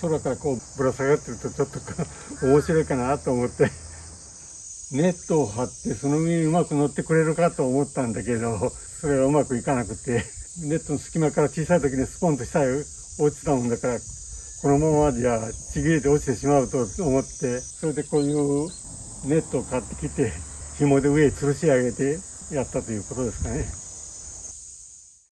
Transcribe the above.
空からこうぶら下がってるとちょっと面白いかなと思って。ネットを張ってその上にうまく乗ってくれるかと思ったんだけどそれがうまくいかなくて。ネットの隙間から小さい時にスポンと下へ落ちたもんだからこのままじゃちぎれて落ちてしまうと思って。それでこういうネットを買ってきて紐で上へ吊るし上げてやったということですかね。